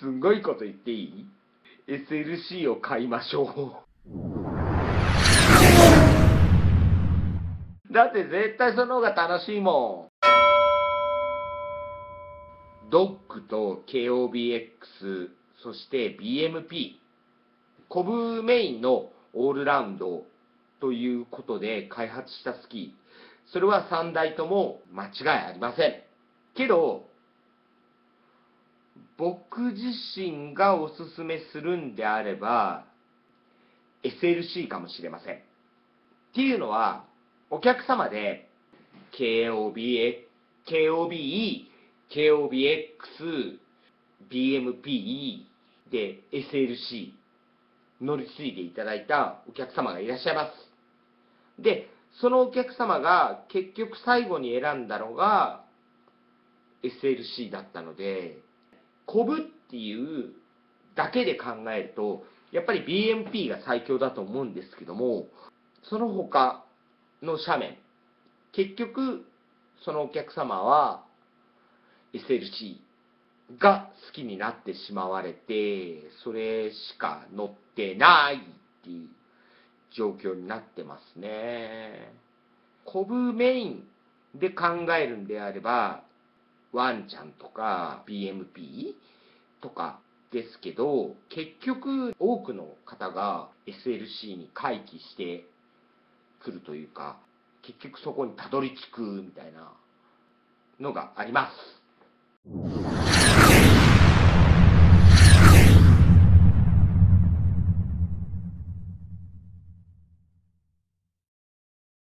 すんごいこと言っていい ?SLC を買いましょう。だって絶対その方が楽しいもん。ドッグと KOBX、そして BMP。コブメインのオールラウンドということで開発したスキー。それは3台とも間違いありません。けど、僕自身がおすすめするんであれば、SLC かもしれません。っていうのは、お客様で、KOBE、KOBE、KOBX、BMP で SLC 乗り継いでいただいたお客様がいらっしゃいます。で、そのお客様が結局最後に選んだのが SLC だったので、コブっていうだけで考えると、やっぱり BMP が最強だと思うんですけども、その他の斜面、結局、そのお客様は SLC が好きになってしまわれて、それしか乗ってないっていう状況になってますね。コブメインで考えるんであれば、ワンちゃんとか BMP とかですけど、結局多くの方が SLC に回帰してくるというか、結局そこにたどり着くみたいなのがあります。